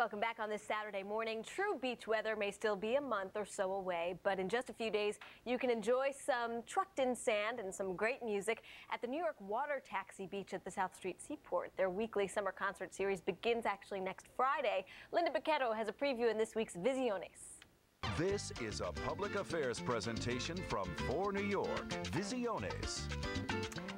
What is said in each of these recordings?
Welcome back on this Saturday morning. True beach weather may still be a month or so away, but in just a few days, you can enjoy some trucked in sand and some great music at the New York Water Taxi Beach at the South Street Seaport. Their weekly summer concert series begins actually next Friday. Lynda Baquero has a preview in this week's Visiones. This is a public affairs presentation from For New York, Visiones.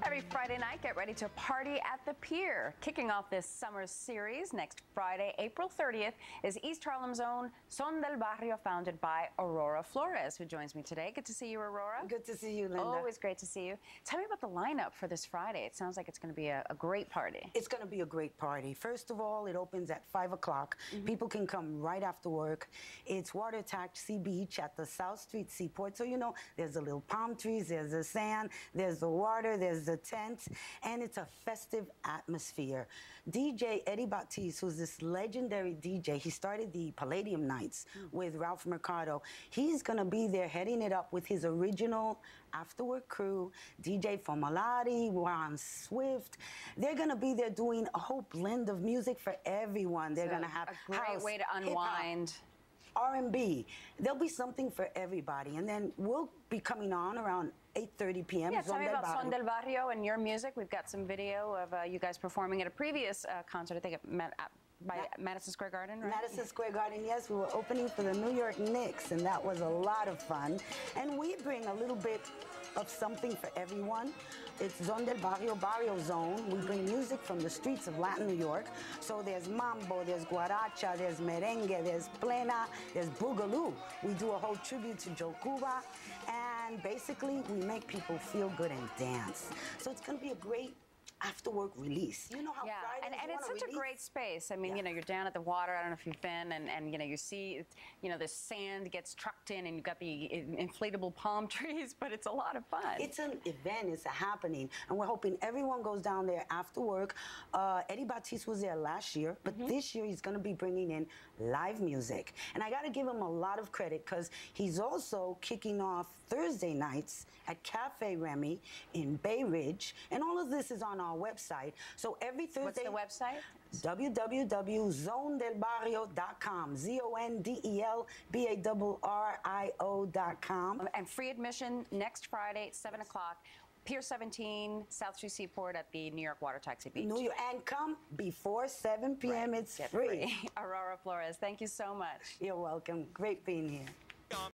Every Friday night, get ready to party at the pier. Kicking off this summer series next Friday, April 30th, is East Harlem's own Zon del Barrio, founded by Aurora Flores, who joins me today. Good to see you, Aurora. Good to see you, Lynda. Always great to see you. Tell me about the lineup for this Friday. It sounds like it's going to be a, a great party. It's going to be a great party. First of all, it opens at 5 o'clock. Mm -hmm. People can come right after work. It's Water Taxi Beach at the South Street Seaport. So, you know, there's a little palm trees, there's the sand, there's the water, there's the tent, and it's a festive atmosphere. DJ Eddie Baptiste, who's this legendary DJ, he started the Palladium Nights mm. with Ralph Mercado. He's going to be there heading it up with his original afterwork crew, DJ Fomalati, Ron Swift. They're going to be there doing a whole blend of music for everyone. They're so going to have a great house, way to unwind. R&B. There'll be something for everybody. And then we'll be coming on around 8.30 p.m. Yeah, tell me about Zon del Barrio and your music. We've got some video of uh, you guys performing at a previous uh, concert, I think, at, at by Ma Madison Square Garden, right? Madison Square Garden, yes. We were opening for the New York Knicks, and that was a lot of fun. And we bring a little bit of something for everyone. It's Zon del Barrio, Barrio Zone. We bring music from the streets of Latin New York. So there's mambo, there's guaracha, there's merengue, there's plena, there's boogaloo. We do a whole tribute to Joe Cuba. And basically, we make people feel good and dance. So it's going to be a great after work release. You know how yeah. Fridays and, and it's such release? a great space. I mean, yeah. you know, you're down at the water. I don't know if you've been, and, and you know, you see, you know, the sand gets trucked in, and you've got the inflatable palm trees, but it's a lot of fun. It's an event. It's a happening, and we're hoping everyone goes down there after work. Uh, Eddie Baptiste was there last year, but mm -hmm. this year he's going to be bringing in live music, and I got to give him a lot of credit because he's also kicking off Thursday nights at Cafe Remy in Bay Ridge, and all of this is on our our website. So every Thursday. What's the website? www.zondelbarrio.com. Z O N D E L B A R R I O.com. And free admission next Friday, at 7 o'clock. Pier 17, South Street Seaport at the New York Water Taxi Beach. New York, and come before 7 p.m. Right. It's free. free. Aurora Flores, thank you so much. You're welcome. Great being here.